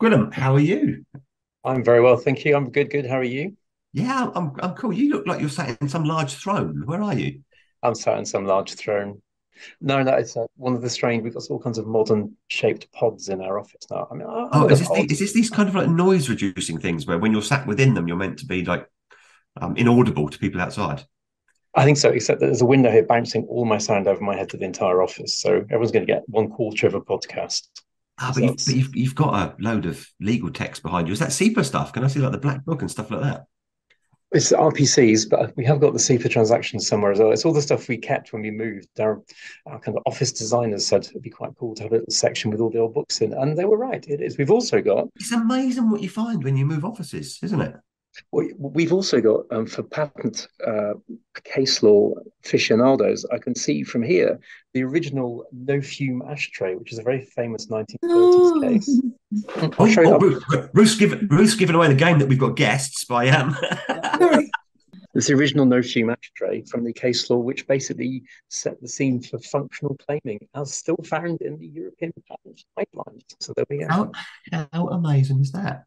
Gwilym, how are you? I'm very well, thank you. I'm good, good. How are you? Yeah, I'm, I'm cool. You look like you're sat in some large throne. Where are you? I'm sat in some large throne. No, no, it's uh, one of the strange. We've got all kinds of modern shaped pods in our office now. I mean, I, Oh, is this, the, is this these kind of like noise reducing things where when you're sat within them, you're meant to be like um, inaudible to people outside? I think so, except that there's a window here bouncing all my sound over my head to the entire office. So everyone's going to get one quarter of a podcast. Ah, So but, you've, but you've, you've got a load of legal text behind you. Is that CIPA stuff? Can I see like the black book and stuff like that? It's RPCs, but we have got the CIPA transactions somewhere as well. It's all the stuff we kept when we moved. Our, our kind of office designers said it'd be quite cool to have a little section with all the old books in, and they were right. It is. We've also got It's amazing what you find when you move offices, isn't it? We- we've also got um, for patent uh, case law aficionados. I can see from here the original no fume ashtray, which is a very famous 1930s case. I'll Oh, show you. oh, up. Ruth, Ruth's, given, Ruth's given away the game that we've got guests by um. It's the original no fume ashtray from the case law, which basically set the scene for functional claiming, as still found in the European patent pipelines. So there we go. how, how amazing is that?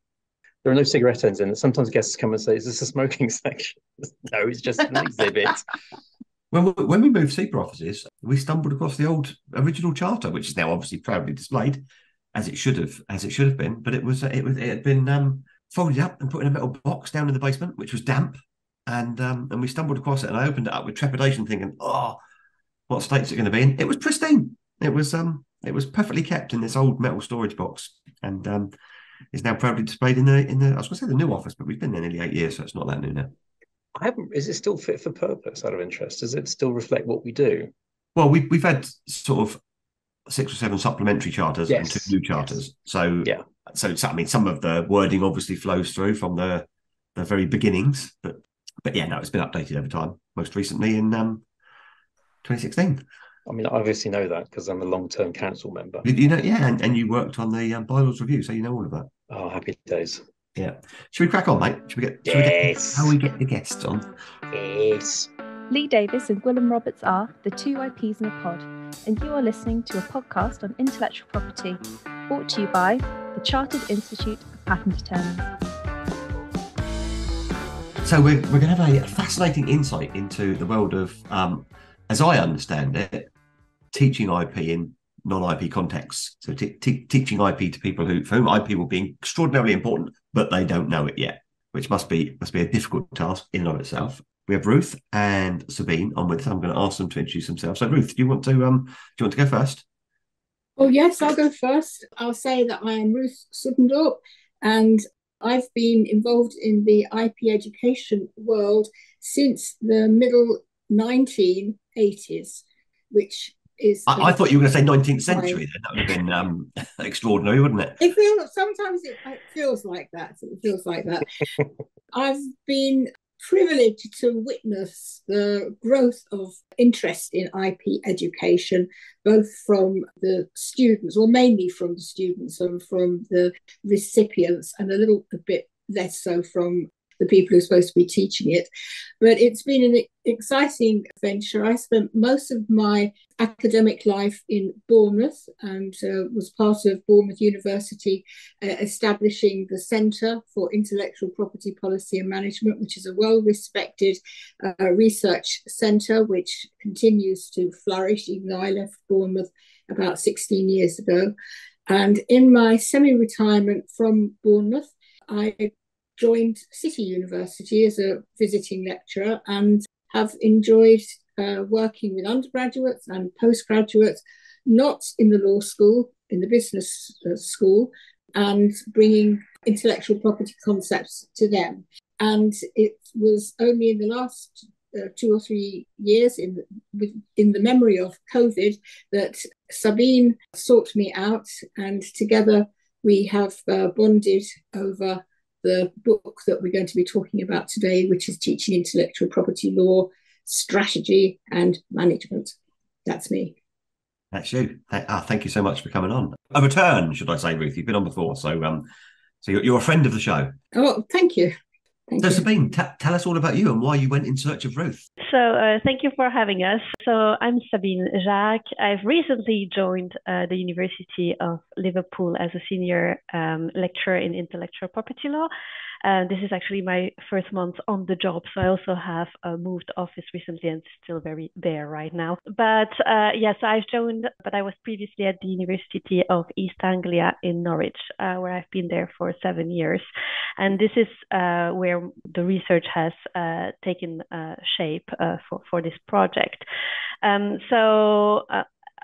There are no cigarette ends in it. Sometimes guests come and say, "Is this a smoking section?" no, it's just an exhibit. When we, when we moved CIPA offices, we stumbled across the old original charter, which is now obviously proudly displayed, as it should have, as it should have been. But it was it was it had been um, folded up and put in a metal box down in the basement, which was damp, and um, and we stumbled across it, and I opened it up with trepidation, thinking, "Oh, what state's it going to be in?" It was pristine. It was um, it was perfectly kept in this old metal storage box, and um, is now proudly displayed in the in the I was going to say the new office, but we've been there nearly eight years, so it's not that new now. I haven't. Is it still fit for purpose? Out of interest, does it still reflect what we do? Well, we, we've had sort of six or seven supplementary charters and two new charters. So, Yeah. so, so I mean, some of the wording obviously flows through from the the very beginnings, but but yeah, no, it's been updated over time. Most recently in um, 2016. I mean, I obviously know that because I'm a long-term council member. You, you know, yeah, and, and you worked on the um, bylaws review, so you know all of that. Oh, happy days. Yeah. Should we crack on, mate? Should we get? Should we get Yes. how we get the guests on? Yes. Lee Davis and Gwilym Roberts are the two IPs in a pod, and you are listening to a podcast on intellectual property brought to you by the Chartered Institute of Patent Attorneys. So we're, we're going to have a fascinating insight into the world of, um, as I understand it, teaching IP in non-IP contexts. So te- te- teaching IP to people who for whom IP will be extraordinarily important, but they don't know it yet, which must be must be a difficult task in and of itself. We have Ruth and Sabine on with us. I'm going to ask them to introduce themselves. So Ruth, do you want to um do you want to go first? Oh, yes, I'll go first. I'll say that I am Ruth Soetendorp and I've been involved in the IP education world since the middle 1980s, which is. I, I thought you were going to say 19th century. Then that would have been um extraordinary, wouldn't it? It feels sometimes it, it feels like that. It feels like that. I've been privileged to witness the growth of interest in IP education, both from the students, or mainly from the students, and from the recipients, and a little a bit less so from the people who are supposed to be teaching it. But it's been an exciting venture. I spent most of my academic life in Bournemouth and uh, was part of Bournemouth University uh, establishing the Centre for Intellectual Property Policy and Management, which is a well respected uh, research centre which continues to flourish, even though I left Bournemouth about 16 years ago. And in my semi retirement from Bournemouth, I joined City University as a visiting lecturer and have enjoyed uh, working with undergraduates and postgraduates, not in the law school, in the business uh, school, and bringing intellectual property concepts to them. And it was only in the last uh, two or three years, in the, with, in the memory of COVID, that Sabine sought me out, and together we have uh, bonded over the book that we're going to be talking about today, which is Teaching Intellectual Property Law, Strategy and Management. That's me. That's you. Ah, thank you so much for coming on. A return, should I say, Ruth? You've been on before, so um, so you're, you're a friend of the show. Oh, thank you. Thank So, you. Sabine, t- tell us all about you and why you went in search of Ruth. So, uh, thank you for having us. So, I'm Sabine Jacques. I've recently joined uh, the University of Liverpool as a senior um, lecturer in intellectual property law. Uh, this is actually my first month on the job, so I also have uh, moved office recently and still very there right now. But uh, yes, I've joined, but I was previously at the University of East Anglia in Norwich, uh, where I've been there for seven years. And this is uh, where the research has uh, taken shape for, for this project. Um, so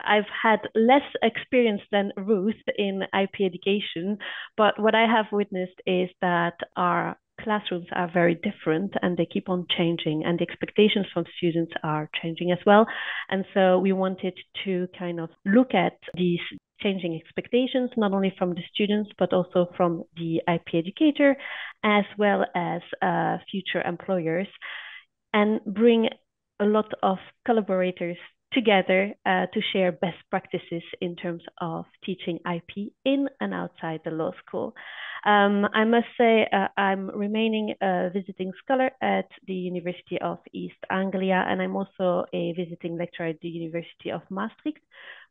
I've had less experience than Ruth in IP education, but what I have witnessed is that our classrooms are very different and they keep on changing and the expectations from students are changing as well. And so we wanted to kind of look at these changing expectations, not only from the students, but also from the IP educator, as well as uh, future employers, and bring a lot of collaborators together uh, to share best practices in terms of teaching IP in and outside the law school. Um, I must say, uh, I'm remaining a visiting scholar at the University of East Anglia, and I'm also a visiting lecturer at the University of Maastricht,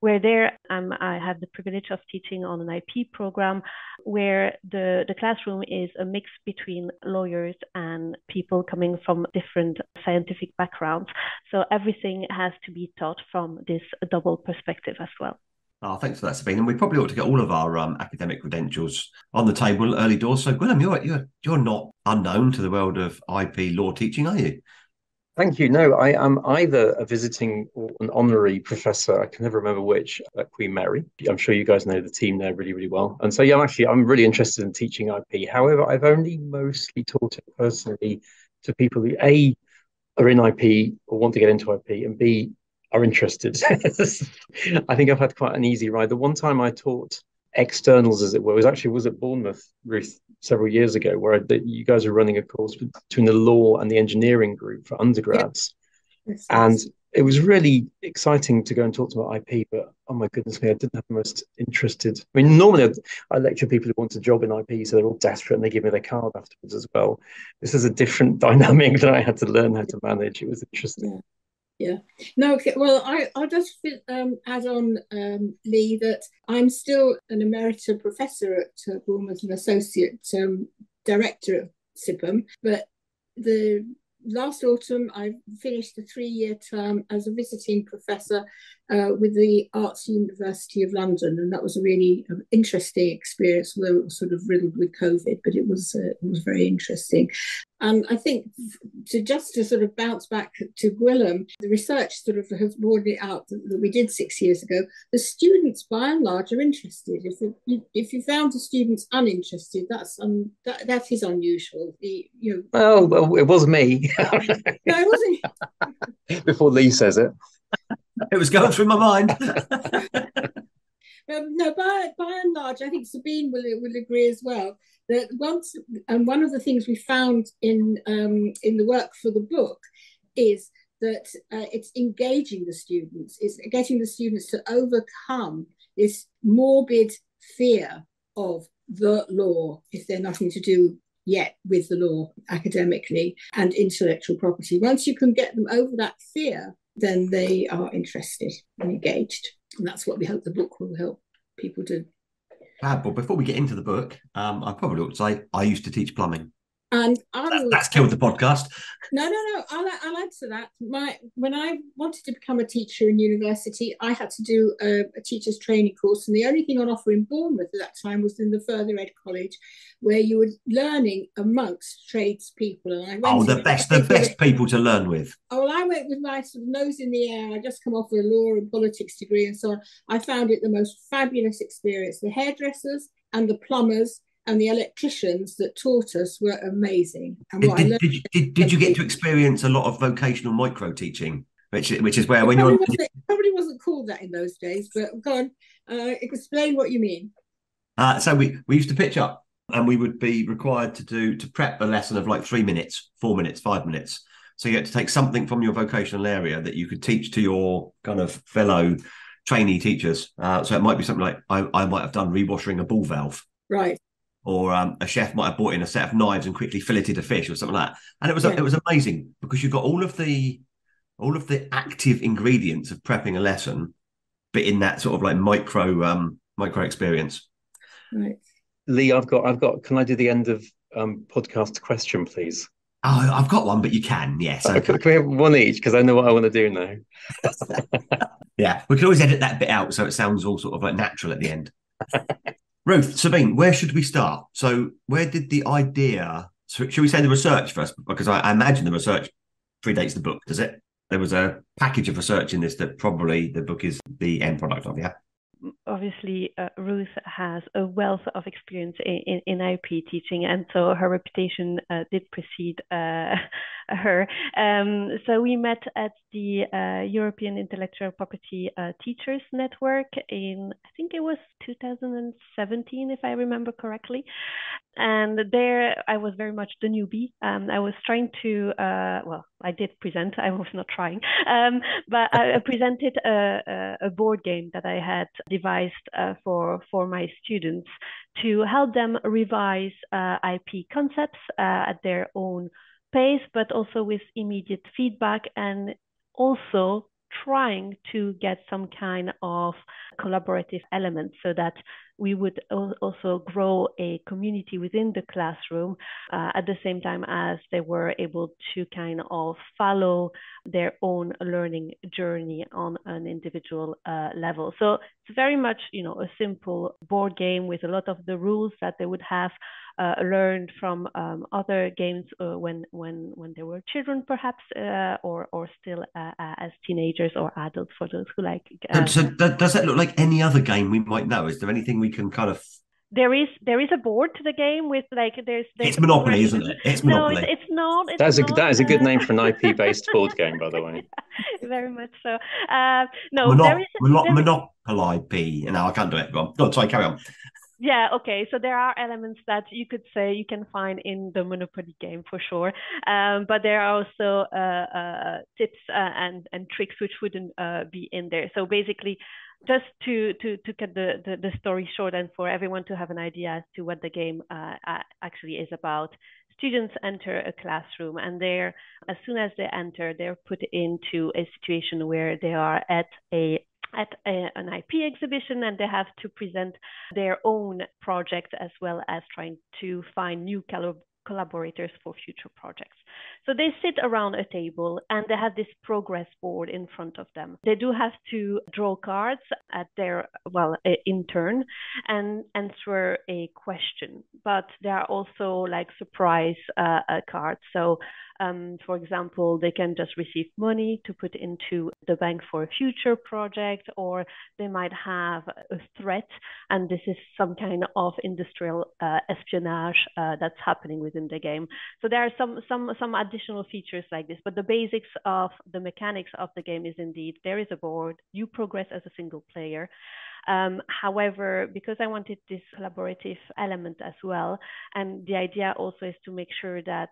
where there um, I have the privilege of teaching on an IP program where the, the classroom is a mix between lawyers and people coming from different scientific backgrounds. So everything has to be taught from this double perspective as well. Oh, thanks for that, Sabine. And we probably ought to get all of our um, academic credentials on the table early doors. So, Gwilym, you're, you're, you're not unknown to the world of IP law teaching, are you? Thank you. No, I am either a visiting or an honorary professor. I can never remember which at Queen Mary. I'm sure you guys know the team there really, really well. And so, yeah, I'm actually I'm really interested in teaching IP. However, I've only mostly taught it personally to people who a are in IP or want to get into IP, and b are interested. I think I've had quite an easy ride. The one time I taught externals, as it were, was actually was at Bournemouth, Ruth, several years ago, where I, you guys were running a course between the law and the engineering group for undergrads, and it was really exciting to go and talk to about IP. But oh my goodness me, I didn't have the most interested. I mean, normally I'd, I lecture people who want a job in IP, so they're all desperate and they give me their card afterwards as well. This is a different dynamic that I had to learn how to manage. It was interesting. Yeah. No, okay. Well, I, I'll just um, add on, um, Lee, that I'm still an emerita professor at uh, Bournemouth, an associate um, director of CIPPM. But the last autumn, I finished a three year term as a visiting professor uh, with the Arts University of London. And that was a really um, interesting experience, although it was sort of riddled with COVID, but it was, uh, it was very interesting. And I think to just to sort of bounce back to Gwilym, the research sort of has borne it out that, that we did six years ago. The students, by and large, are interested. If you, if you found the students uninterested, that's um, that, that is unusual. The, you know, Well, well, it was me no, it wasn't. before Lee says it. It was going through my mind. Um, no, by by and large, I think Sabine will will agree as well that once and one of the things we found in um, in the work for the book is that uh, it's engaging the students, it's getting the students to overcome this morbid fear of the law if they're nothing to do yet with the law academically and intellectual property. Once you can get them over that fear, then they are interested and engaged. And that's what we hope the book will help people do. Fab. Well, before we get into the book, um, I probably ought to say I used to teach plumbing. And I That, that's killed the podcast. no, no, no. I'll, I'll add to that. My when I wanted to become a teacher in university, I had to do a, a teacher's training course, and the only thing on offer in Bournemouth at that time was in the Further Ed College, where you were learning amongst tradespeople. And I went Oh, the best, the best people to learn with. Oh, well, I went with my sort of nose in the air. I just come off with a law and politics degree and so on. I found it the most fabulous experience. The hairdressers and the plumbers and the electricians that taught us were amazing. And Did, did, did, you- did, did you get to experience a lot of vocational micro teaching, which which is where it when you're it probably wasn't called that in those days, but go on, uh, explain what you mean. uh, so we we used to pitch up and we would be required to do to prep a lesson of like three minutes, four minutes, five minutes. So you had to take something from your vocational area that you could teach to your kind of fellow trainee teachers. Uh, so it might be something like I, I might have done rewashing a ball valve. Right. Or um, a chef might have brought in a set of knives and quickly filleted a fish or something like that. And it was Yeah. it was amazing because you got all of the all of the active ingredients of prepping a lesson, but in that sort of like micro um micro experience. Right. Lee, I've got, I've got. Can I do the end of um, podcast question, please? Oh, I've got one, but you can, yes. Okay. Can, can we have one each? Because I know what I want to do now. Yeah, we can always edit that bit out so it sounds all sort of like natural at the end. Ruth, Sabine, where should we start? So, where did the idea? So should we say the research first? Because I, I imagine the research predates the book. Does it? There was a package of research in this that probably the book is the end product of. Yeah. obviously uh, Ruth has a wealth of experience in, in, in IP teaching, and so her reputation uh, did precede uh, her. Um, so we met at the uh, European Intellectual Property uh, Teachers Network in, I think it was 2017, if I remember correctly. And there I was very much the newbie. Um, I was trying to, uh, well, I did present, I was not trying, um, but I presented a, a, board game that I had devised uh, for, for my students to help them revise uh, IP concepts uh, at their own pace, but also with immediate feedback and also trying to get some kind of collaborative element so that we would also grow a community within the classroom uh, at the same time as they were able to kind of follow their own learning journey on an individual uh, level. So it's very much, you know, a simple board game with a lot of the rules that they would have uh, learned from um, other games uh, when when when they were children, perhaps, uh, or or still uh, as teenagers or adults for those who like. so, so does that look like any other game we might know? Is there anything we can kind of there is there is a board to the game with like there's, there's it's Monopoly, isn't it? It's Monopoly. No, it's, it's not. It's that's a that is a good name for an IP based board game, by the way. Very much so. Uh, no, Mono- there is Mono- there is- Monopoly B. No, I can't do it. Go on. Go on, sorry, carry on. Yeah, okay. So there are elements that you could say you can find in the Monopoly game for sure. Um, but there are also uh, uh, tips uh, and, and tricks which wouldn't uh, be in there. So basically, just to, to, to cut the, the, the story short and for everyone to have an idea as to what the game uh, actually is about, students enter a classroom and they're, as soon as they enter, they're put into a situation where they are at a at a, an IP exhibition and they have to present their own project as well as trying to find new collaborators for future projects. So they sit around a table and they have this progress board in front of them. They do have to draw cards at their, well, in turn and answer a question, but there are also like surprise uh, uh, cards. So um, for example, they can just receive money to put into the bank for a future project, or they might have a threat, and this is some kind of industrial uh, espionage uh, that's happening within the game. So there are some some some additional features like this, but the basics of the mechanics of the game is indeed there is a board, you progress as a single player. Um, however, because I wanted this collaborative element as well, and the idea also is to make sure that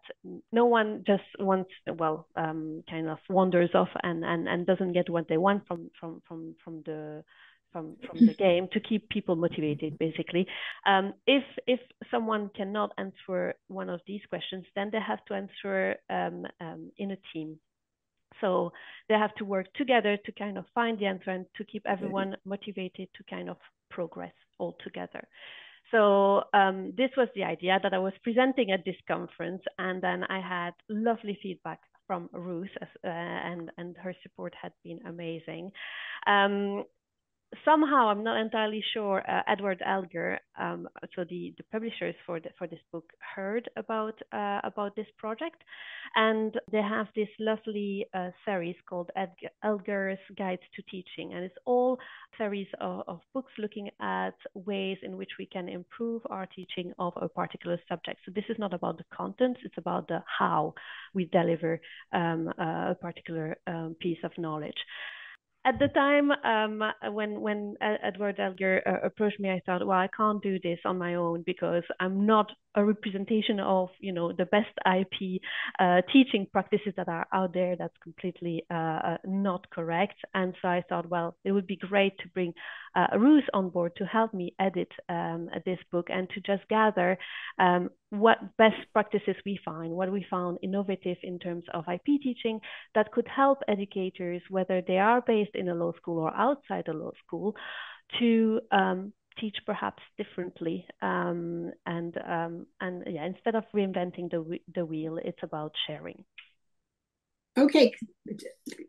no one just wants, well, um, kind of wanders off and, and, and doesn't get what they want from from from from the from, from the game to keep people motivated basically um, if if someone cannot answer one of these questions then they have to answer um, um, in a team so they have to work together to kind of find the answer and to keep everyone motivated to kind of progress all together. So um, this was the idea that I was presenting at this conference, and then I had lovely feedback from Ruth, as, uh, and and her support had been amazing. Um, somehow I'm not entirely sure. Uh, Edward Elgar, um, so the, the publishers for the, for this book, heard about uh, about this project, and they have this lovely uh, series called Edgar, Elgar's Guides to Teaching, and it's all series of, of, books looking at ways in which we can improve our teaching of a particular subject. So this is not about the content; it's about the how we deliver um, a particular um, piece of knowledge at the time um, when when Edward Elgar uh, approached me, I thought, well, I can't do this on my own because I'm not a representation of you know the best IP uh, teaching practices that are out there. That's completely uh, not correct. And so I thought, well, it would be great to bring uh, Ruth on board to help me edit um, this book and to just gather um, what best practices we find, what we found innovative in terms of IP teaching that could help educators, whether they are based in a law school or outside a law school, to um, teach perhaps differently um, and um, and yeah instead of reinventing the the wheel it's about sharing okay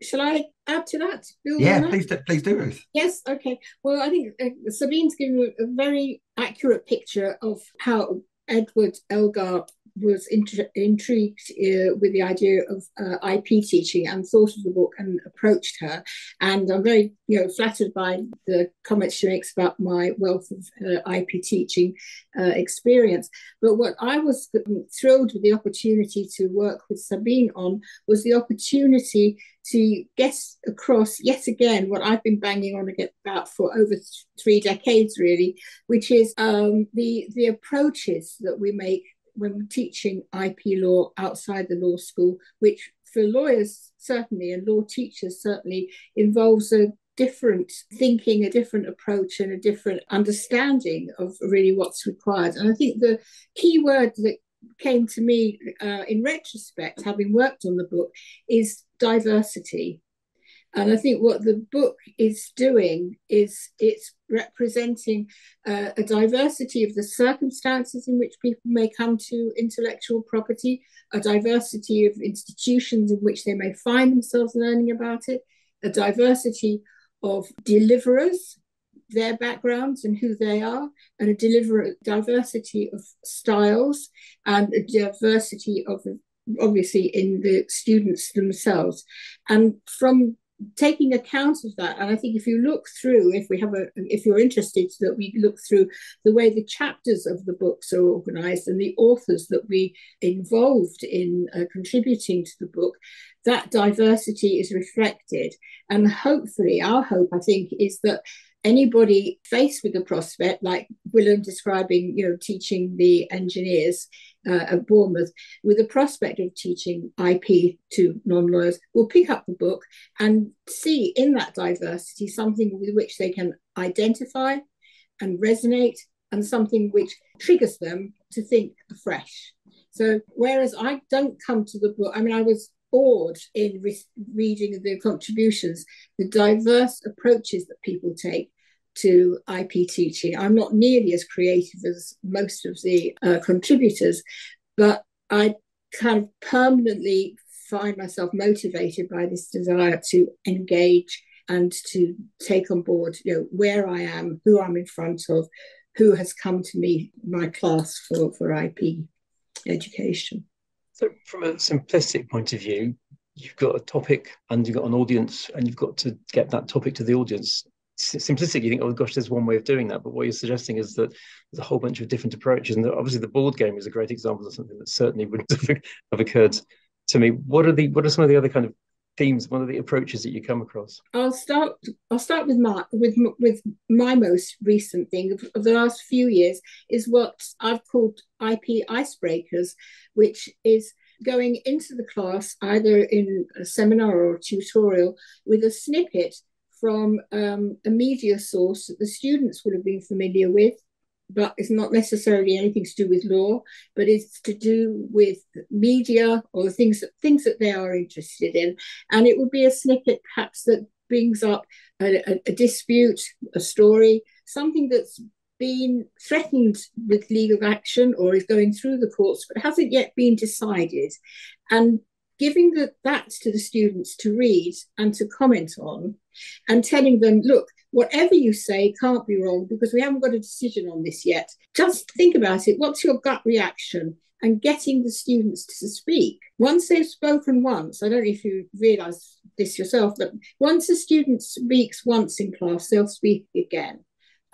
shall i add to that? Yeah please do, please do ruth. Yes okay. Well i think uh, sabine's given a very accurate picture of how edward elgar was intrigued uh, with the idea of uh, IP teaching and thought of the book and approached her. And I'm very, you know, flattered by the comments she makes about my wealth of uh, IP teaching uh, experience. But what I was thrilled with the opportunity to work with Sabine on was the opportunity to get across yet again what I've been banging on about for over th- three decades, really, which is um, the the approaches that we make when teaching IP law outside the law school, which for lawyers certainly and law teachers certainly involves a different thinking, a different approach, and a different understanding of really what's required. And I think the key word that came to me uh, in retrospect, having worked on the book, is diversity. And I think what the book is doing is it's representing uh, a diversity of the circumstances in which people may come to intellectual property, a diversity of institutions in which they may find themselves learning about it, a diversity of deliverers, their backgrounds and who they are, and a deliver diversity of styles and a diversity of obviously in the students themselves. And from taking account of that. And i think if you look through if we have a if you're interested that we look through the way the chapters of the books are organized and the authors that we involved in uh, contributing to the book that diversity is reflected. And hopefully our hope i think is that anybody faced with the prospect, like Gwilym describing, you know, teaching the engineers uh, at Bournemouth, with the prospect of teaching IP to non-lawyers, will pick up the book and see in that diversity something with which they can identify and resonate, and something which triggers them to think afresh. So, whereas I don't come to the book, I mean, I was awed in re- reading the contributions, the diverse approaches that people take to IP teaching. I'm not nearly as creative as most of the uh, contributors, but I kind of permanently find myself motivated by this desire to engage and to take on board, you know, where I am, who I'm in front of, who has come to me, my class for, for IP education. So, from a simplistic point of view, you've got a topic and you've got an audience, and you've got to get that topic to the audience simplistic, you think, oh gosh, there's one way of doing that. But what you're suggesting is that there's a whole bunch of different approaches. And obviously, the board game is a great example of something that certainly wouldn't have occurred to me. What are the what are some of the other kind of themes? What are the approaches that you come across? I'll start. I'll start with my with with my most recent thing of, of the last few years is what I've called IP icebreakers, which is going into the class either in a seminar or a tutorial with a snippet from um, a media source that the students would have been familiar with, but it's not necessarily anything to do with law, but it's to do with media or the things that things that they are interested in. And it would be a snippet perhaps that brings up a, a, a dispute, a story, something that's been threatened with legal action or is going through the courts but hasn't yet been decided. And giving the, that to the students to read and to comment on and telling them, look, whatever you say can't be wrong because we haven't got a decision on this yet. Just think about it. What's your gut reaction? And getting the students to speak. Once they've spoken once, I don't know if you realize this yourself, but once a student speaks once in class, they'll speak again.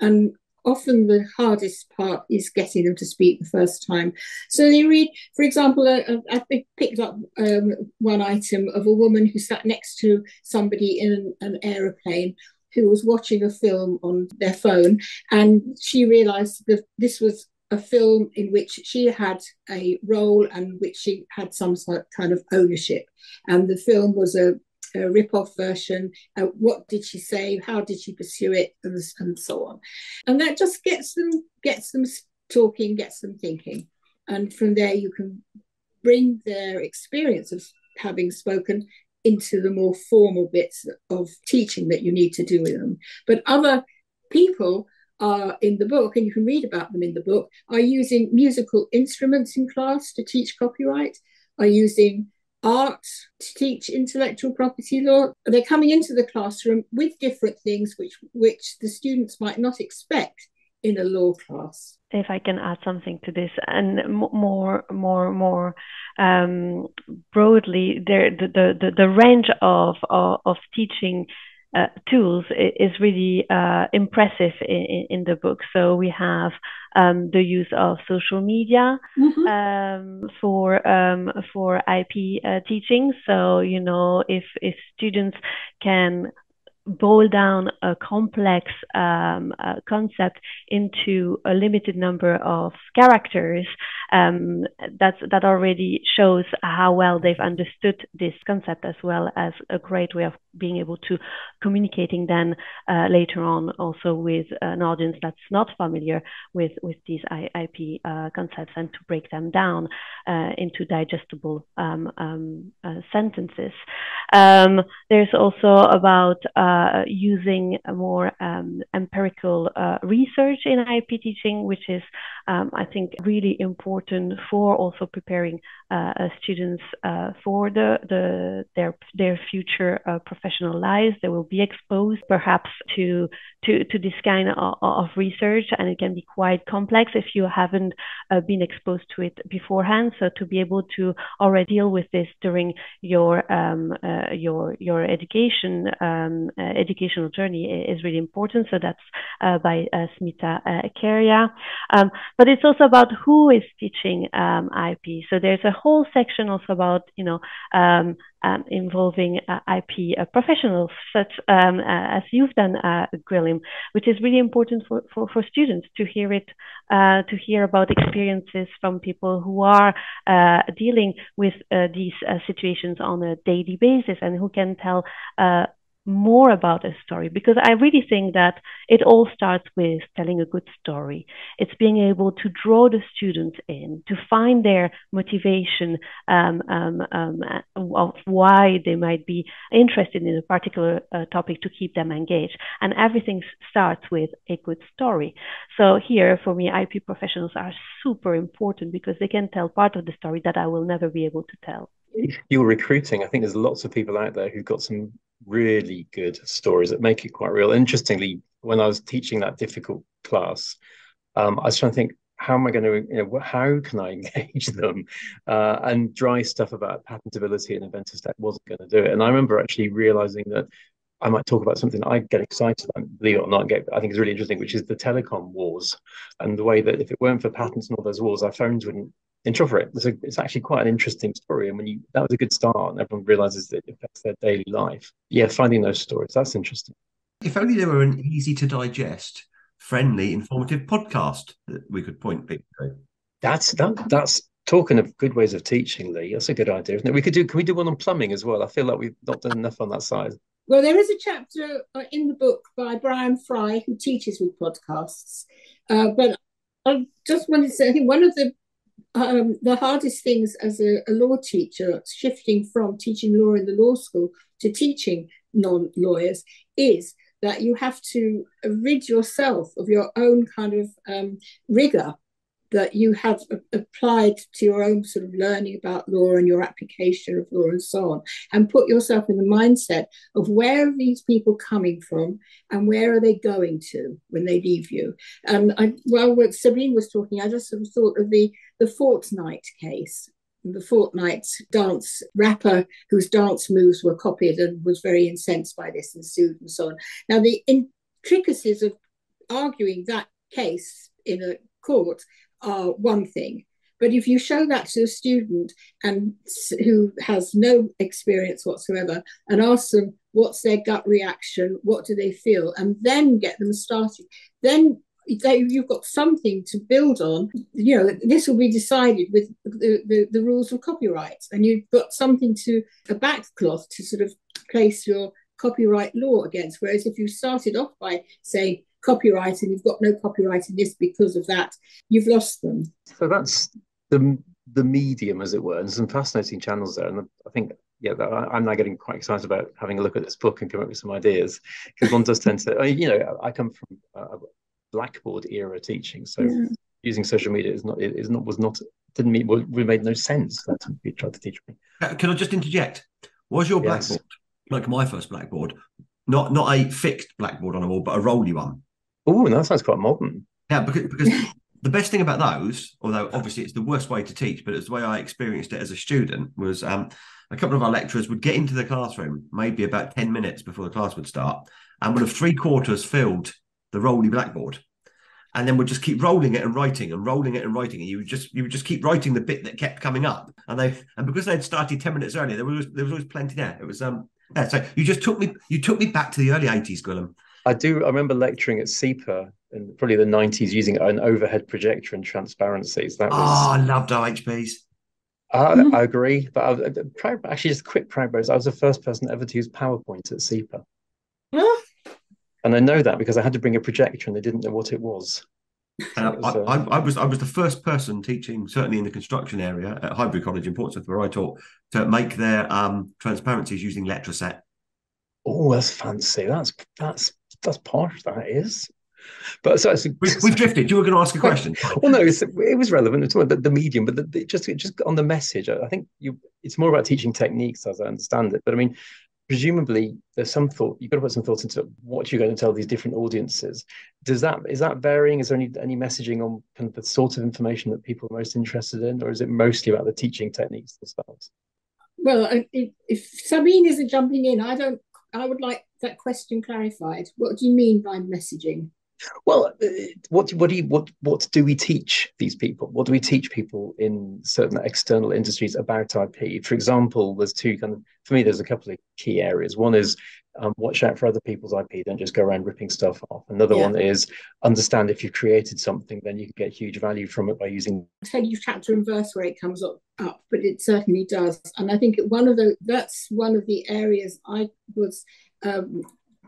And often the hardest part is getting them to speak the first time. So they read, for example, uh, I've picked up um, one item of a woman who sat next to somebody in an, an aeroplane who was watching a film on their phone, and she realised that this was a film in which she had a role and which she had some sort kind of ownership. And the film was a a rip-off version. Uh, what did she say? How did she pursue it, and, and so on. And that just gets them gets them talking, gets them thinking, and from there you can bring their experience of having spoken into the more formal bits of teaching that you need to do with them. But other people are in the book, and you can read about them in the book, are using musical instruments in class to teach copyright, are using art to teach intellectual property law. They're coming into the classroom with different things which which the students might not expect in a law class. If I can add something to this, and more, more, more um, broadly, there, the, the, the range of, of, of teaching uh, tools is really uh, impressive in, in, the book. So we have um, the use of social media mm-hmm. um, for um, for IP uh, teaching. So you know if if students can boil down a complex um, uh, concept into a limited number of characters, um, that already shows how well they've understood this concept as well as a great way of being able to communicating then uh, later on also with an audience that's not familiar with, with these IP uh, concepts and to break them down uh, into digestible um, um uh, sentences. Um, there's also about uh, uh, using more um, empirical uh, research in IP teaching, which is, um, I think, really important for also preparing uh, students for the, the their their future professional lives. They will be exposed perhaps to to, to this kind of, of research, and it can be quite complex if you haven't been exposed to it beforehand. So to be able to already deal with this during your um, uh, your your education um, uh, educational journey is really important. So that's uh, by uh, Smita uh, Kheria. Um, but it's also about who is teaching um, IP. So there's a whole section also about you know um, um, involving uh, IP uh, professionals, such um, uh, as you've done, uh, Gwilym, which is really important for, for, for students to hear it, uh, to hear about experiences from people who are uh, dealing with these situations on a daily basis and who can tell more about a story because I really think that it all starts with telling a good story. It's being able to draw the students in, to find their motivation um, um, um, of why they might be interested in a particular uh, topic to keep them engaged. And everything starts with a good story. So here, for me, IP professionals are super important because they can tell part of the story that I will never be able to tell you're recruiting, I think there's lots of people out there who've got some really good stories that make it quite real. Interestingly, when I was teaching that difficult class, um, I was trying to think, how am I going to, you know, how can I engage them? Uh, and dry stuff about patentability and inventive step wasn't going to do it. And I remember actually realizing that I might talk about something I get excited about, believe it or not, get, I think is really interesting, which is the telecom wars and the way that if it weren't for patents and all those wars, our phones wouldn't interpret. It's, a, it's actually quite an interesting story. And when you that was a good start, and everyone realizes that it affects their daily life. Yeah, finding those stories that's interesting. If only there were an easy to digest, friendly, informative podcast that we could point people to. That's that. That's talking of good ways of teaching, Lee. That's a good idea, isn't it? We could do. Can we do one on plumbing as well? I feel like we've not done enough on that side. Well, there is a chapter uh, in the book by Brian Frye who teaches with podcasts, uh, but I just wanted to say I think one of the um, the hardest things as a, a, law teacher, shifting from teaching law in the law school to teaching non lawyers, is that you have to rid yourself of your own kind of um, rigor that you have applied to your own sort of learning about law and your application of law and so on, and put yourself in the mindset of where are these people coming from and where are they going to when they leave you. And I, what Sabine was talking, I just sort of thought of the the Fortnite case. The Fortnite dance rapper whose dance moves were copied and was very incensed by this and sued and so on. Now, the intricacies of arguing that case in a court are one thing. But if you show that to a student and who has no experience whatsoever and ask them what's their gut reaction, what do they feel, and then get them started, then they, you've got something to build on. You know, this will be decided with the, the, the rules of copyright, and you've got something to a backcloth to sort of place your copyright law against. Whereas if you started off by saying copyright and you've got no copyright in this because of that, you've lost them. So that's the the medium, as it were, and some fascinating channels there. And I think yeah, I'm now getting quite excited about having a look at this book and come up with some ideas because one does tend to, you know, I come from a Blackboard era teaching, so yeah. using social media is not is not was not didn't mean we made no sense. That's what you tried to teach me. Uh, can I just interject? Was your yes. Blackboard like my first Blackboard, not not a fixed Blackboard on a wall, but a rolly one? Oh, that sounds quite modern. Yeah, because because the best thing about those, although obviously it's the worst way to teach, but it's the way I experienced it as a student, was um, a couple of our lecturers would get into the classroom maybe about 10 minutes before the class would start and would have three quarters filled the rolly blackboard and then would just keep rolling it and writing and rolling it and writing and you would just you would just keep writing the bit that kept coming up and they and because they'd started 10 minutes earlier there was there was always plenty there it was um yeah so you just took me you took me back to the early 80s Gwilym I do I remember lecturing at CIPA in probably the 90s using an overhead projector and transparencies that was oh I loved OHPs I, mm-hmm. I agree, but I was, actually just quick proud. I was the first person ever to use PowerPoint at CIPA, and I know that because I had to bring a projector and they didn't know what it was. Uh, was, uh... I, I, was I was the first person teaching, certainly in the construction area at Highbury College in Portsmouth, where I taught, to make their um, transparencies using Letraset. Oh, that's fancy. That's that's that's posh. That is. But so we, we've drifted. You were going to ask a question. well, no, it was relevant. It's the, the medium, but the, the, just just on the message. I think you. It's more about teaching techniques, as I understand it. But I mean, presumably, there's some thought. You've got to put some thought into what you're going to tell these different audiences. Does that is that varying? Is there any any messaging on kind of the sort of information that people are most interested in, or is it mostly about the teaching techniques themselves? Well, if, if Sabine isn't jumping in, I don't. I would like that question clarified. What do you mean by messaging? Well, uh, what what do you, what what do we teach these people? What do we teach people in certain external industries about IP? For example, there's two kind of for me. There's a couple of key areas. One is um, watch out for other people's IP. Don't just go around ripping stuff off. Another yeah. one is understand if you've created something, then you can get huge value from it by using. I tell you chapter and verse where it comes up, up, but it certainly does. And I think one of the that's one of the areas I was um,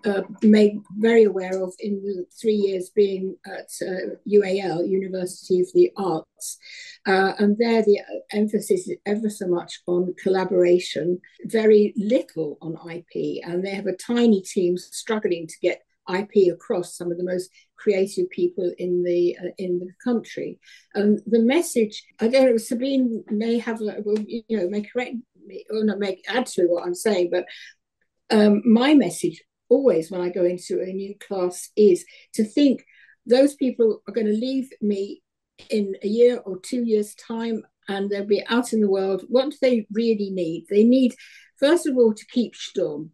uh, made very aware of in the three years being at uh, UAL, University of the Arts. Uh, and there the emphasis is ever so much on collaboration, very little on IP. And they have a tiny team struggling to get IP across some of the most creative people in the uh, in the country. And the message, I don't know, Sabine may have, well, you know, may correct me or not make add to what I'm saying, but um, my message always when I go into a new class is to think those people are going to leave me in a year or two years' time and they'll be out in the world. What do they really need? They need, first of all, to keep Sturm.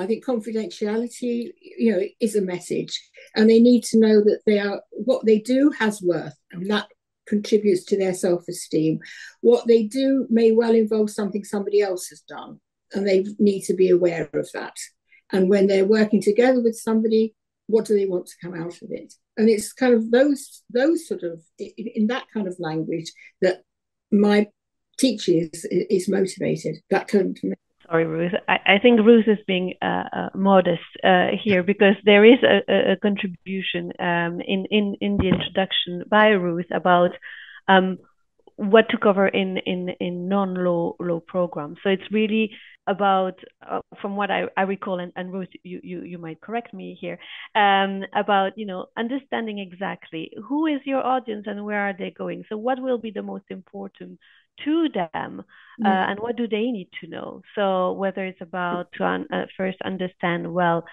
I think confidentiality, you know, is a message, and they need to know that they are what they do has worth, and that contributes to their self-esteem. What they do may well involve something somebody else has done, and they need to be aware of that. And when they're working together with somebody, what do they want to come out of it? And it's kind of those those sort of in that kind of language that my teaching is, is motivated. That kind of sorry, Ruth. I, I, think Ruth is being uh, uh, modest uh, here because there is a, a contribution um, in, in, in the introduction by Ruth about um, what to cover in, in, in non-law law programs. So it's really about, uh, from what I, I recall, and, and Ruth, you, you, you might correct me here, um, about, you know, understanding exactly who is your audience and where are they going. So what will be the most important to them uh, and what do they need to know? So whether it's about to un uh, first understand, well,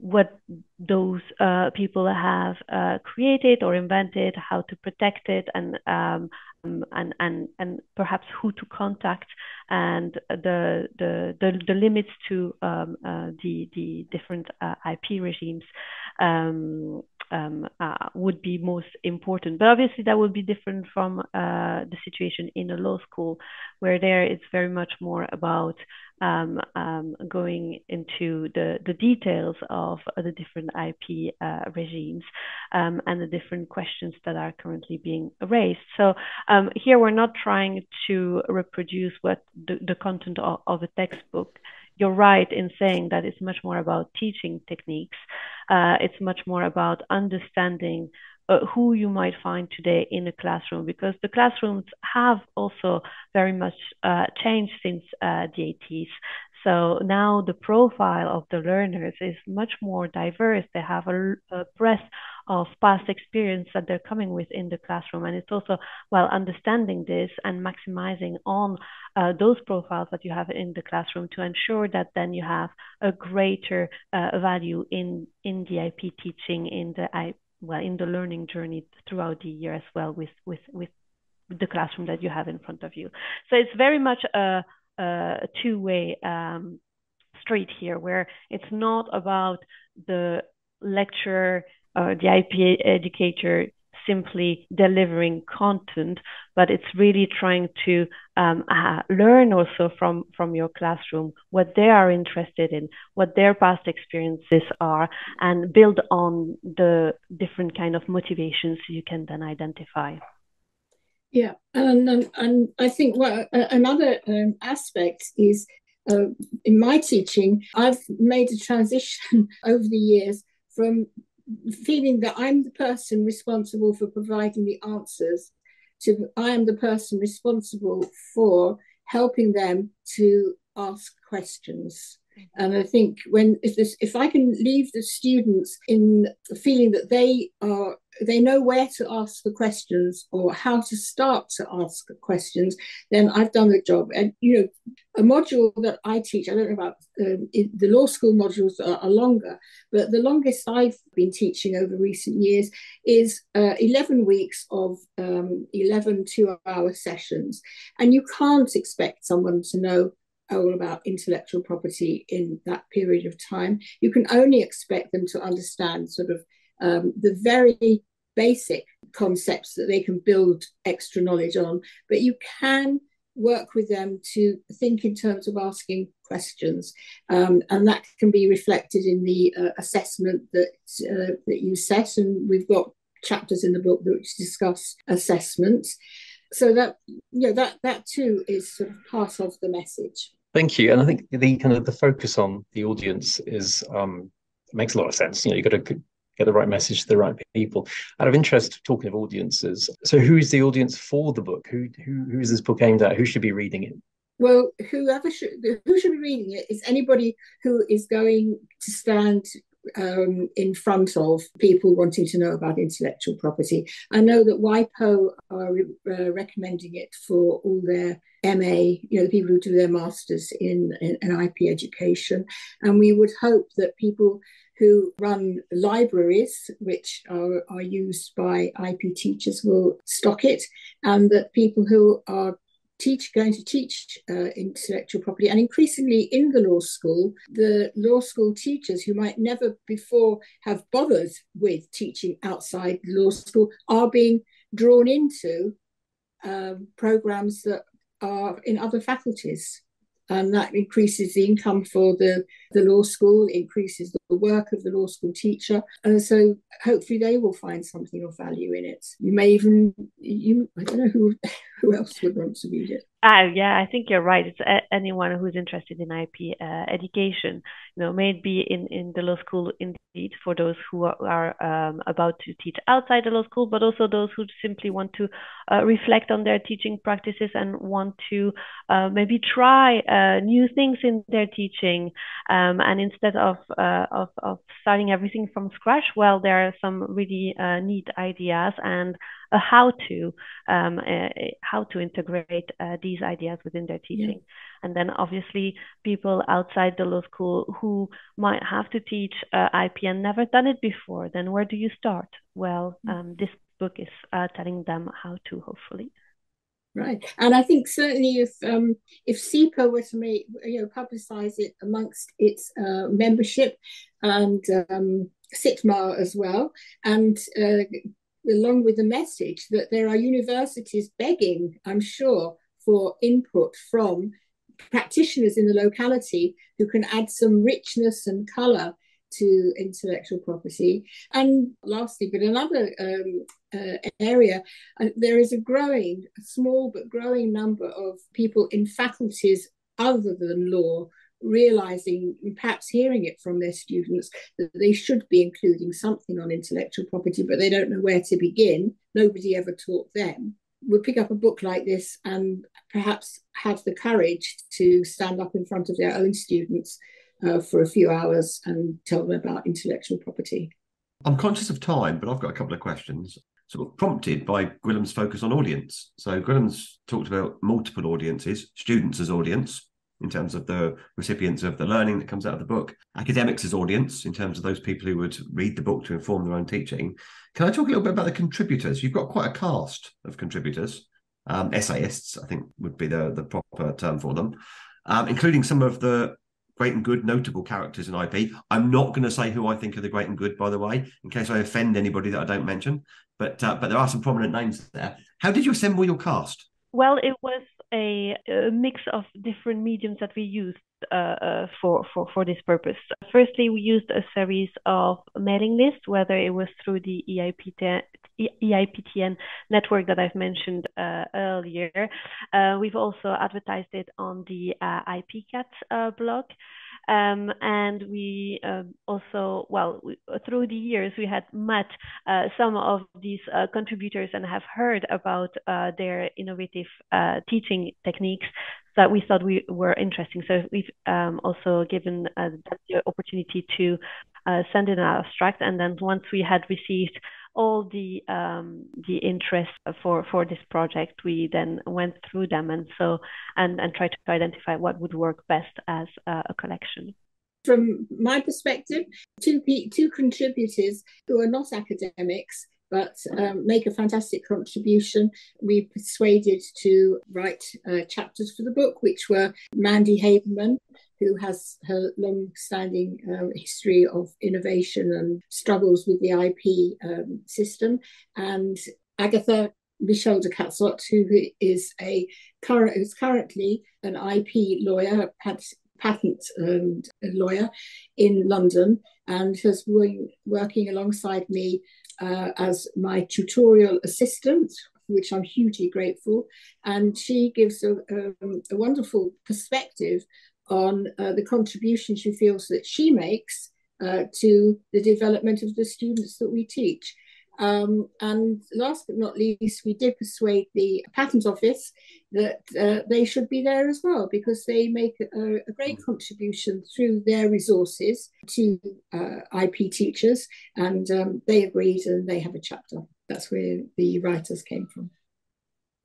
what those uh, people have uh, created or invented, how to protect it, and um, and and and perhaps who to contact, and the the the, the limits to um, uh, the the different uh, IP regimes um, um, uh, would be most important. But obviously, that would be different from uh, the situation in a law school, where there it's very much more about um, um, going into the, the details of the different IP uh, regimes um, and the different questions that are currently being raised. So um, here we're not trying to reproduce what the, the content of, of a textbook you're right in saying that it's much more about teaching techniques. Uh, it's much more about understanding uh, who you might find today in a classroom because the classrooms have also very much uh, changed since uh, the 80s. So now the profile of the learners is much more diverse. They have a, a breadth of past experience that they're coming with in the classroom. And it's also while understanding this and maximizing on uh, those profiles that you have in the classroom to ensure that then you have a greater uh, value in, in the IP teaching, in the well, in the learning journey throughout the year as well with, with, with the classroom that you have in front of you. So it's very much a, a two-way um, street here, where it's not about the lecturer or the IP educator simply delivering content, but it's really trying to um, uh, learn also from from your classroom what they are interested in, what their past experiences are, and build on the different kind of motivations you can then identify. Yeah, and and, and I think well, another um, aspect is uh, in my teaching, I've made a transition over the years from feeling that I'm the person responsible for providing the answers to I am the person responsible for helping them to ask questions. And I think when if this if I can leave the students in feeling that they are they know where to ask the questions or how to start to ask questions, then I've done the job. And you know, a module that I teach, I don't know about um, the law school modules are, are, longer, but the longest I've been teaching over recent years is uh, 11 weeks of um, 11 two hour sessions. And you can't expect someone to know all about intellectual property in that period of time. You can only expect them to understand sort of um, the very basic concepts that they can build extra knowledge on, but you can work with them to think in terms of asking questions, um, and that can be reflected in the uh, assessment that uh, that you set. And we've got chapters in the book which discuss assessments. So that you know, that that too is sort of part of the message. Thank you. And I think the kind of the focus on the audience is um, makes a lot of sense. You know, you've got to get the right message to the right people. Out of interest, talking of audiences, so who is the audience for the book? Who who, who is this book aimed at? Who should be reading it? Well, whoever should who should be reading it is anybody who is going to stand um, in front of people wanting to know about intellectual property. I know that WIPO are uh, recommending it for all their MA, you know, the people who do their masters in, in, in IP education, and we would hope that people who run libraries, which are, are used by IP teachers, will stock it, and that people who are teach going to teach uh, intellectual property and increasingly in the law school the law school teachers who might never before have bothered with teaching outside law school are being drawn into um, programs that are in other faculties. And that increases the income for the, the law school, increases the work of the law school teacher. And so hopefully they will find something of value in it. You may even, you I don't know who, who else would want to read it. Uh, yeah, I think you're right. It's a- anyone who's interested in IP uh, education, you know, may be in, in the law school indeed for those who are, are um, about to teach outside the law school, but also those who simply want to uh, reflect on their teaching practices and want to uh, maybe try uh, new things in their teaching. Um, and instead of, uh, of, of starting everything from scratch, well, there are some really neat ideas and a how to um, uh, how to integrate uh, these ideas within their teaching. Yeah. And then obviously people outside the law school who might have to teach uh, IP and never done it before. Then where do you start? Well, mm. um, this book is uh, telling them how to, hopefully. Right, and I think certainly if um, if CIPA were to make you know publicise it amongst its uh, membership and um, CITMA as well, and uh, along with the message that there are universities begging, I'm sure, for input from practitioners in the locality who can add some richness and colour to intellectual property. And lastly, but another um, uh, area, uh, there is a growing, a small but growing number of people in faculties other than law realizing perhaps hearing it from their students that they should be including something on intellectual property but they don't know where to begin nobody ever taught them would pick up a book like this and perhaps have the courage to stand up in front of their own students uh, for a few hours and tell them about intellectual property. I'm conscious of time, but I've got a couple of questions. Sort of prompted by Gwilym's focus on audience. So Gwilym's talked about multiple audiences, students as audience in terms of the recipients of the learning that comes out of the book, academics as audience in terms of those people who would read the book to inform their own teaching. Can I talk a little bit about the contributors? You've got quite a cast of contributors. Um, essayists, I think, would be the, the proper term for them, um, including some of the great and good notable characters in IP. I'm not going to say who I think are the great and good, by the way, in case I offend anybody that I don't mention. But uh, but there are some prominent names there. How did you assemble your cast? Well, it was a, a mix of different mediums that we used uh, uh, for, for, for this purpose. Firstly, we used a series of mailing lists, whether it was through the EIPTN, EIPTN network that I've mentioned uh, earlier. Uh, we've also advertised it on the uh, IPKat uh, blog. Um, and we um, also, well, we, through the years, we had met uh, some of these uh, contributors and have heard about uh, their innovative uh, teaching techniques that we thought we were interesting. So we've um, also given uh, the opportunity to uh, send in an abstract, and then once we had received all the um, the interest for for this project, we then went through them and so and and tried to identify what would work best as a, collection. From my perspective, two two contributors who are not academics but um, make a fantastic contribution. We persuaded to write uh, chapters for the book, which were Mandy Haberman, who has her long-standing uh, history of innovation and struggles with the IP um, system, and Agatha Michelle de Catzot, who is a current who's currently an IP lawyer, patent um, lawyer in London, and has been working alongside me uh, as my tutorial assistant, which I'm hugely grateful. And she gives a, a, a wonderful perspective on uh, the contribution she feels that she makes uh, to the development of the students that we teach. Um, and last but not least, we did persuade the patent office that uh, they should be there as well because they make a, a great contribution through their resources to uh, IP teachers. And um, they agreed and they have a chapter. That's where the writers came from.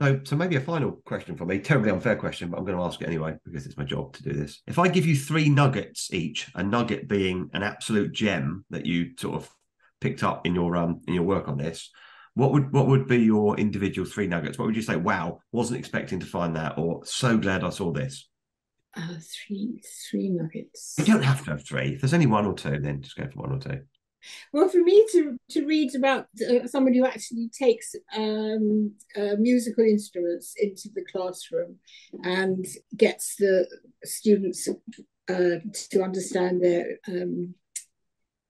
So, so maybe a final question for me, terribly unfair question, but I'm going to ask it anyway because it's my job to do this. If I give you three nuggets each, a nugget being an absolute gem that you sort of picked up in your um in your work on this, what would what would be your individual three nuggets? What would you say? Wow, wasn't expecting to find that, or so glad I saw this. Uh, three three nuggets. You don't have to have three. If there's only one or two, then just go for one or two. Well, for me to to read about uh, somebody who actually takes um, uh, musical instruments into the classroom and gets the students uh, to understand their um,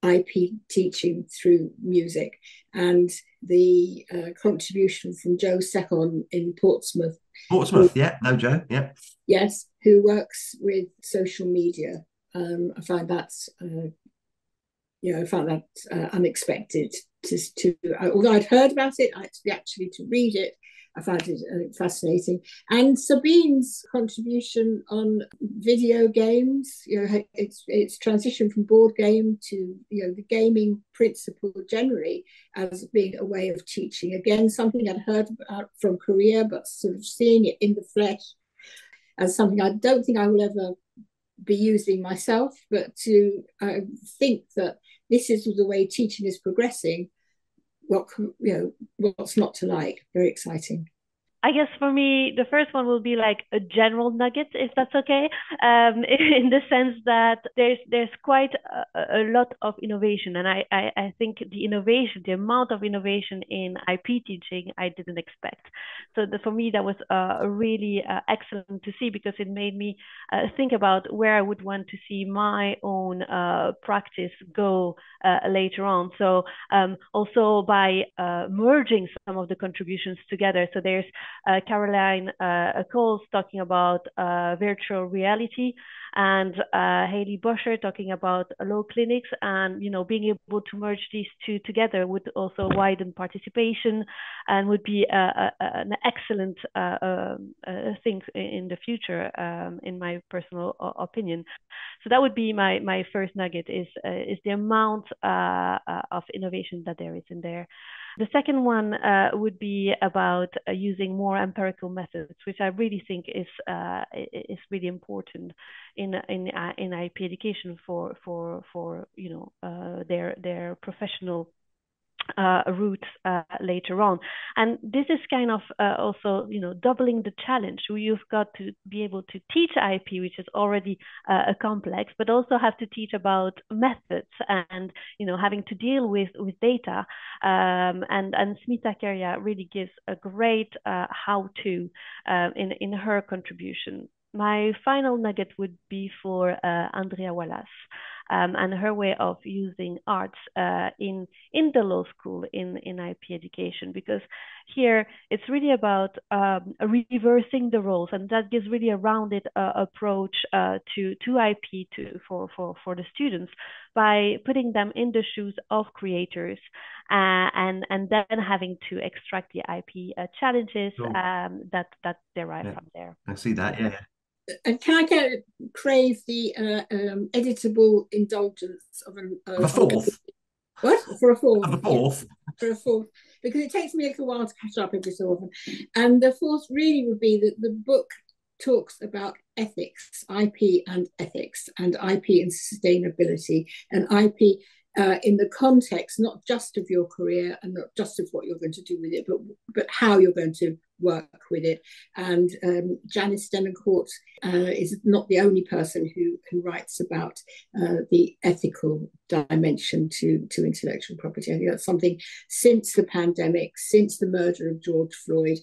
IP teaching through music, and the uh, contribution from Joe Secon in Portsmouth. Portsmouth, who, yeah, no Joe, yeah. Yes, who works with social media. Um, I find that's uh, you know, I found that uh, unexpected. To, to uh, although I'd heard about it, actually actually to read it, I found it uh, fascinating. And Sabine's contribution on video games, you know, it's it's transition from board game to you know the gaming principle generally as being a way of teaching. Again, something I'd heard about from Korea, but sort of seeing it in the flesh as something I don't think I will ever be using myself, but to uh, think that this is the way teaching is progressing. What you know, what's not to like? Very exciting. I guess for me, the first one will be like a general nugget, if that's okay, um, in the sense that there's there's quite a, a lot of innovation, and I, I, I think the innovation, the amount of innovation in IP teaching, I didn't expect. So the, for me, that was uh, really uh, excellent to see because it made me uh, think about where I would want to see my own uh, practice go uh, later on. So um, also by uh, merging some of the contributions together, so there's uh, Caroline uh, Coles talking about uh, virtual reality, and uh, Hayley Bosher talking about law clinics, and you know being able to merge these two together would also widen participation, and would be a, a, an excellent uh, um, thing in the future, um, in my personal opinion. So that would be my my first nugget is is the amount of innovation that there is in there. The second one uh, would be about uh, using more empirical methods, which I really think is uh, is really important in in uh, in IP education for for for you know uh, their their professional uh, routes uh, later on. And this is kind of uh, also, you know, doubling the challenge. You've got to be able to teach IP, which is already uh, a complex, but also have to teach about methods and, you know, having to deal with with data. Um, and and Smita Kheria really gives a great uh, how-to uh, in in her contribution. My final nugget would be for Andrea Wallace um, and her way of using arts uh, in in the law school in in IP education because here it's really about um, reversing the roles and that gives really a rounded uh, approach uh, to to IP to for for for the students by putting them in the shoes of creators uh, and and then having to extract the IP uh, challenges um, that that derive yeah. from there. I see that. Yeah and can I get crave the uh, um, editable indulgence of an uh, a fourth? What for a fourth? Of a fourth. For a fourth, because it takes me a little while to catch up every so often. And the fourth really would be that the book talks about ethics, IP and ethics, and IP and sustainability, and IP uh, in the context not just of your career and not just of what you're going to do with it, but but how you're going to work with it. And um, Janice Denoncourt uh, is not the only person who who writes about uh, the ethical dimension to to intellectual property. I think that's something since the pandemic, since the murder of George Floyd,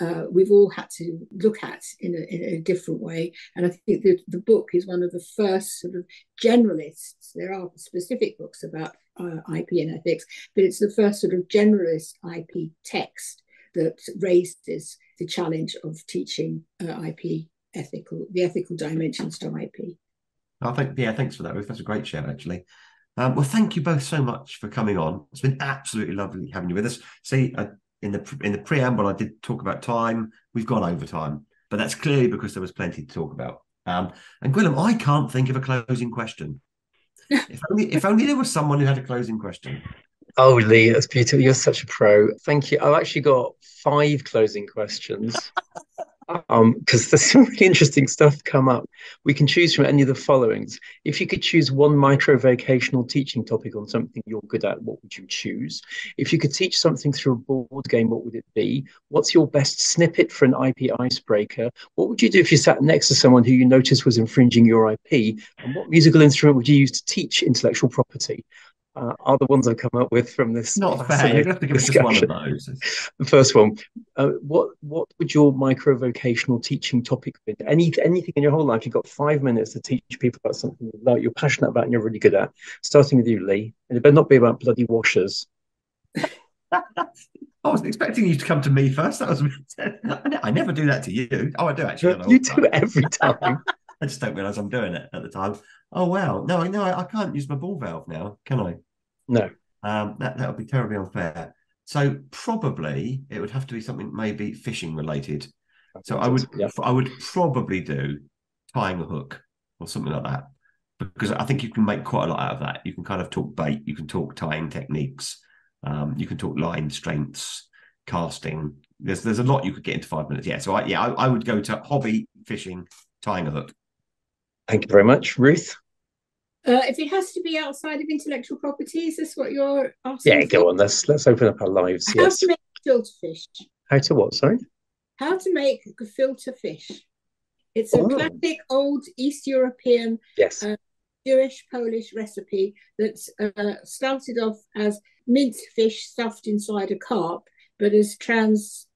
uh, we've all had to look at in a, in a different way. And I think the, the book is one of the first sort of generalists. There are specific books about uh, IP and ethics, but it's the first sort of generalist IP text that raises the challenge of teaching uh, IP ethical, the ethical dimensions to IP. I think, yeah, thanks for that. That's a great show, actually. Um, well, thank you both so much for coming on. It's been absolutely lovely having you with us. See, I in the in the preamble, I did talk about time. We've gone over time, but that's clearly because there was plenty to talk about. Um, and Gwilym, I can't think of a closing question. if only if only there was someone who had a closing question. Oh, Lee, that's beautiful. You're such a pro. Thank you. I've actually got five closing questions um because there's some really interesting stuff come up. We can choose from any of the followings. If you could choose one micro vocational teaching topic on something you're good at what would you choose? If you could teach something through a board game what would it be? What's your best snippet for an ip icebreaker? What would you do if you sat next to someone who you noticed was infringing your ip and what musical instrument would you use to teach intellectual property uh, are the ones I've come up with from this. Not fair. You have to give us just one of those. The first one. Uh, what what would your micro vocational teaching topic be? Any anything in your whole life? You've got five minutes to teach people about something that you're passionate about and you're really good at. Starting with you, Lee, and it better not be about bloody washers. I wasn't expecting you to come to me first. That was I never do that to you. Oh, I do actually. You do it every time. I just don't realise I'm doing it at the time. Oh wow, no, no, I, I can't use my ball valve now, can I? No. Um, that that would be terribly unfair. So probably it would have to be something maybe fishing related. So I would yeah. I would probably do tying a hook or something like that because I think you can make quite a lot out of that. You can kind of talk bait, you can talk tying techniques, um, you can talk line strengths, casting. There's there's a lot you could get into five minutes. Yeah, so I, yeah, I, I would go to hobby fishing, tying a hook. Thank you very much, Ruth. Uh, if it has to be outside of intellectual property, is this what you're asking? Yeah, go on. Let's let's open up our lives. How yes. to make filter fish? How to what? Sorry. How to make filter fish? It's a oh. classic old East European, yes, uh, Jewish Polish recipe that uh, started off as minced fish stuffed inside a carp, but has trans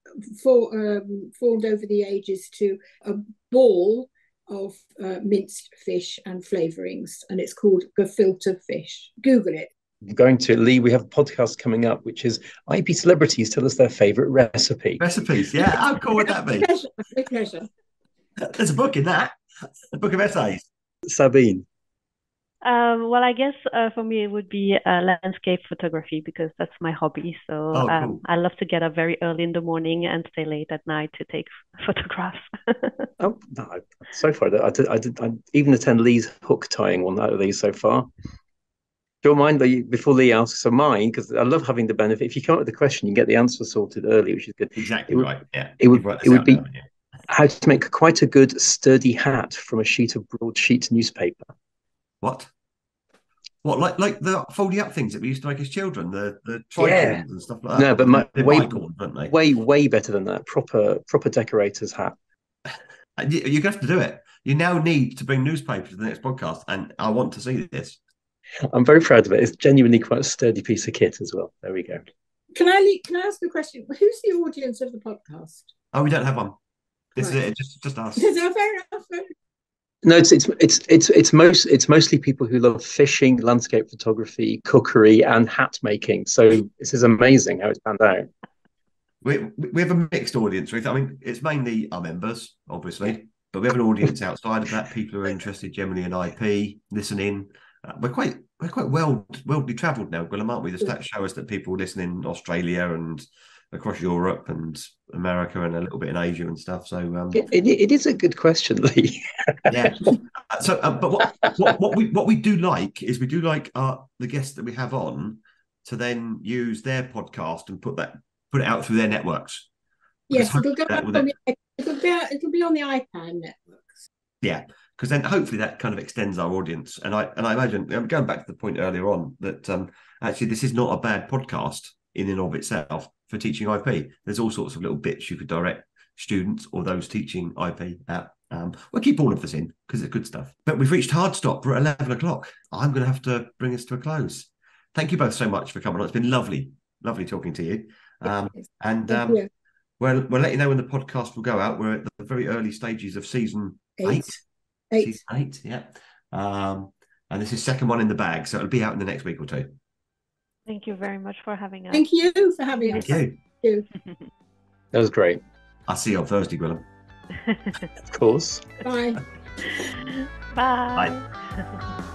for, um, formed over the ages to a ball of uh, minced fish and flavorings, and it's called gefilte fish. Google it. going to Lee. We have a podcast coming up, which is IP celebrities tell us their favorite recipe. Recipes, yeah. How cool would that be? Pleasure, with pleasure. There's a book in that, a book of essays. Sabine. Um, well, I guess uh, for me it would be uh, landscape photography because that's my hobby. So Oh, um. I love to get up very early in the morning and stay late at night to take photographs. Oh, no, I- so far I did, I did I even attend Lee's hook tying one out of these so far. Do you mind Lee, before Lee asks of mine? Because I love having the benefit. If you come up with the question, you get the answer sorted early, which is good. Exactly It would- right. Yeah. it would- it would be- now. How to make quite a good sturdy hat from a sheet of broadsheet newspaper. What? What, like like the folding up things that we used to make as children, the the Yeah. and stuff like that. No, but my- They're way- bicorns, weren't they? Way, way better than that. Proper, proper decorator's hat. You- You're going to have to do it. You now need to bring newspaper to the next podcast, and I want to see this. I'm very proud of it. It's genuinely quite a sturdy piece of kit as well. There we go. Can I can I ask a question? Who's the audience of the podcast? Oh, we don't have one. This Right. is it. Just just us. Is that fair enough? No, it's it's it's it's it's most it's mostly people who love fishing, landscape photography, cookery, and hat making. So this is amazing how it's panned out. We we have a mixed audience. Ruth. I mean, it's mainly our members, obviously, but we have an audience outside of that. People who are interested generally in IP, listening. Uh, we're quite we're quite well worldly travelled now, Gwilym, aren't we? The stats show us that people listen in Australia and across Europe and America and a little bit in Asia and stuff. So um, It, it, it is a good question, Lee. yeah. So, uh, but what, what what we what we do like is we do like uh, the guests that we have on to then use their podcast and put that put it out through their networks. Yes, it'll go that up on the, it'll be it'll be on the iPad networks. Yeah, because then hopefully that kind of extends our audience. And I and I imagine I'm going back to the point earlier on that um, actually this is not a bad podcast in and of itself for teaching IP. There's all sorts of little bits you could direct students or those teaching IP at. Um, we'll keep all of this in because it's good stuff. But we've reached hard stop. We're at 11 o'clock. I'm going to have to bring us to a close. Thank you both so much for coming on. It's been lovely, lovely talking to you. Um, and um, you. we'll, we'll let you know when the podcast will go out. We're at the very early stages of season Eight. eight. Eight. Season eight, yeah. Um, and this is second one in the bag, so it'll be out in the next week or two. Thank you very much for having us. Thank you for having us. Thank you. That was great. I'll see you on Thursday, Gwilym. Of course. Bye. Bye.